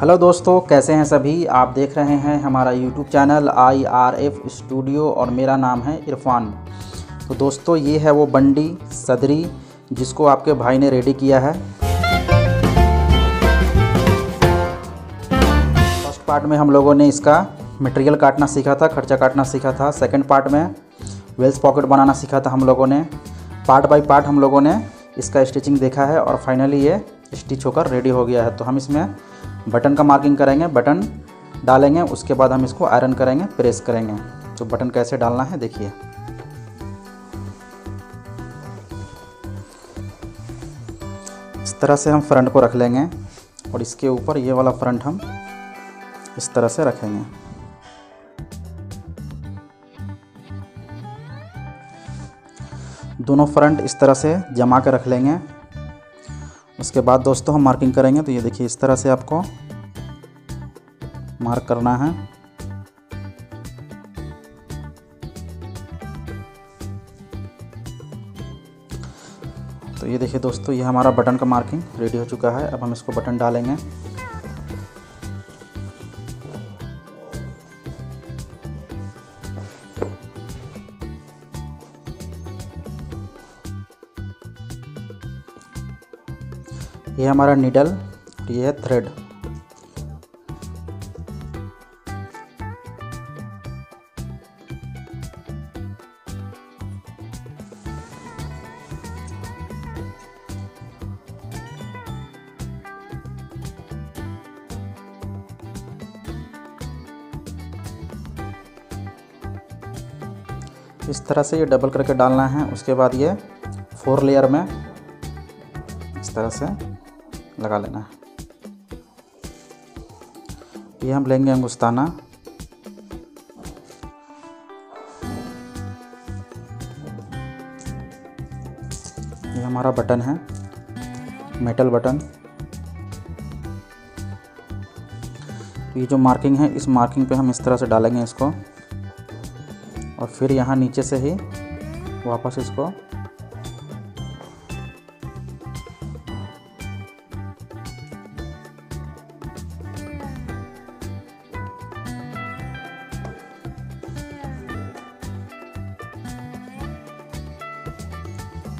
Hello दोस्तों, कैसे हैं सभी? आप देख रहे हैं हमारा YouTube channel I R F studio और मेरा नाम है इरफान। तो दोस्तों, ये है वो बंडी सदरी, जिसको आपके भाई ने रेडी किया है। फ़र्स्ट पार्ट में हम लोगों ने इसका मटेरियल काटना सीखा था, खर्चा काटना सीखा था। सेकंड पार्ट में वेल्स पॉकेट बनाना सीखा था हम लोगों ने। पार्ट बाय पार्ट हम लोगों ने इसका स्टिचिंग देखा है और फाइनली ये स्टिच होकर रेडी हो गया है। तो हम इसमें बटन का मार्किंग करेंगे, बटन डालेंगे, उसके बाद हम इसको आयरन करेंगे, प्रेस करेंगे। तो बटन कैसे डालना है, देखिए। इस तरह से हम फ्रंट को रख लेंगे, और इसके ऊपर ये वाला फ्रंट हम इस तरह से रखेंगे। दोनों फ्रंट इस तरह से जमा कर रख लेंगे। उसके बाद दोस्तों हम मार्किंग करेंगे तो ये देखिए इस तरह से आपको मार्क करना है। तो ये देखिए दोस्तों, ये हमारा बटन का मार्किंग रेडी हो चुका है। अब हम इसको बटन डालेंगे। हमारा नीडल और ये है थ्रेड इस तरह से ये डबल करके डालना है, उसके बाद ये फोर लेयर में, इस तरह से। लगा लेना। है ये हम लेंगे अंगुस्ताना। ये हमारा बटन है, मेटल बटन। ये जो मार्किंग है, इस मार्किंग पे हम इस तरह से डालेंगे इसको। और फिर यहाँ नीचे से ही वापस इसको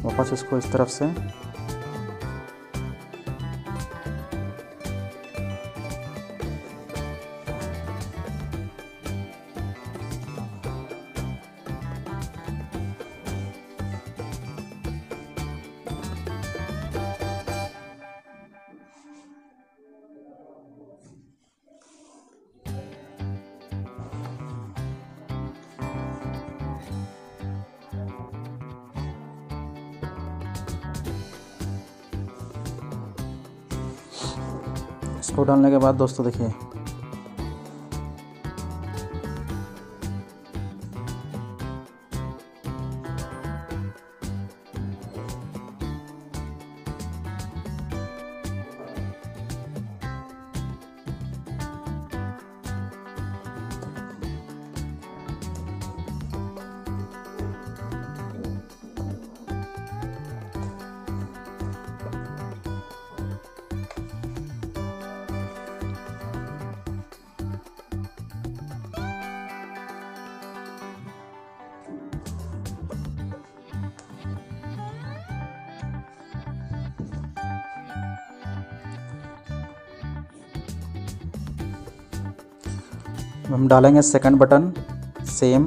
वापस इसको इस तरफ़ से इसको डालने के बाद दोस्तों देखिए। हम डालेंगे सेकंड बटन सेम